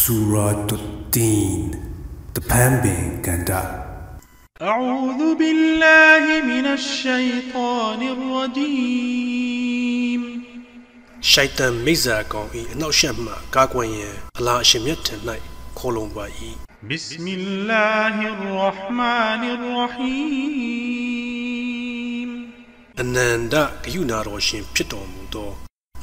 Surah Tin The Pambin Ganda أعوذ بالله من الشيطان الرجيم ရှိုက်တန်မိစ္ဆာကောင်ဤအနောက်ရှက်မှကာကွယ်ရန်အလားအရှင်မြတ်ထံ၌ခေါ်လုံပါ၏ بسم الله الرحمن الرحيم အနန္တဂယုဏတော်ရှင်ဖြစ်တော်မူသော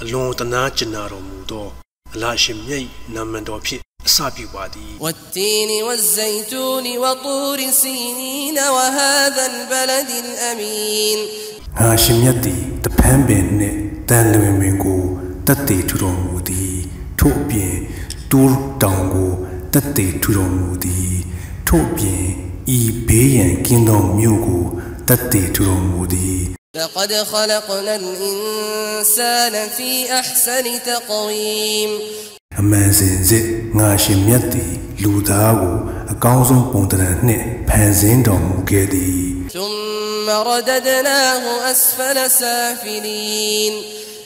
အလွန်တနာကျင်နာတော်မူသော အလရှင်မြိတ်နာမတော်ဖြင့်အစပြုပါသည်ဝတ်တီနီဝဇိုင်တူနီဝတူရီစီနီနဝဟာဒန်ဘလဒ်အမင်ဟာရှင်မြတ်သည်တဖန်ပင်နှင့်တန်လွင်ပင်ကိုတတ်တည်ထူတော်မူသည်ထို့အပြင်တူးတောင်ကိုတတ်တည်ထူတော်မူသည်ထို့အပြင်ဤဘေးရန်ကင်းသောမြို့ကိုတတ်တည်ထူတော်မူသည် لقد خلقنا الإنسان في أحسن تقويم အမှန်စင်စစ်ငါရှင်မြတ်သည်လူသားကိုအကောင်းဆုံးပုံသဏ္ဍာန်နှင့်ဖန်ဆင်းတော်မူခဲ့သည် ثم رددناه أسفل سافلين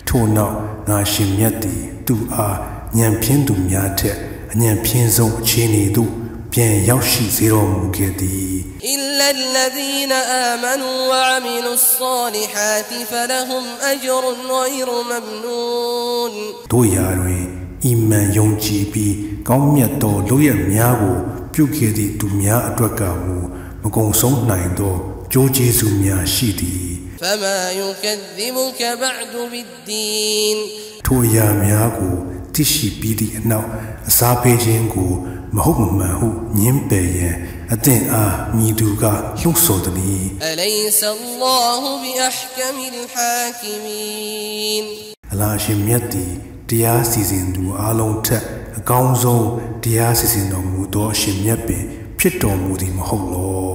ထို့နောက်ငါရှင်မြတ်သည်သူအားညံပြင်းသူများထက်အညံပြင်းဆုံးအခြေအနေသို့ ပြန်ရောက်ရှိစေတော်မူခဲ့သည် إلا الذين آمنوا وعملوا الصالحات فلهم أجر غير ممنون တို့ရာတွင်အီမန်ယုံကြည်ပြီးကောင်းမြတ်သောလုပ်ရများကိုပြုခဲ့သည့်သူများအတွက်ကမူမကုံဆုံးနိုင်သောကြိုးကျေးဇူးများရှိသည် فما يكذبك بعد بالدين ထိုအရာများကိုသိရှိပြီးသည့်အနောက်အစားပေးခြင်းကို မဟုတ်မမှန်ဟုညင်းပယ်ရန်အသင်အားမြည်သူကလှုံ့ဆော်သည်အလိဆလ္လာဟူဘီအဟ်ကမီလ်ဟာကီမင်အလာရှင်မြတ်သည်တရားစီစဉ်သူအလုံးထက်အကောင်းဆုံးတရားစီစဉ်တော်မူသောအရှင်မြတ်ပင်ဖြစ်တော်မူသည်မဟုတ်လော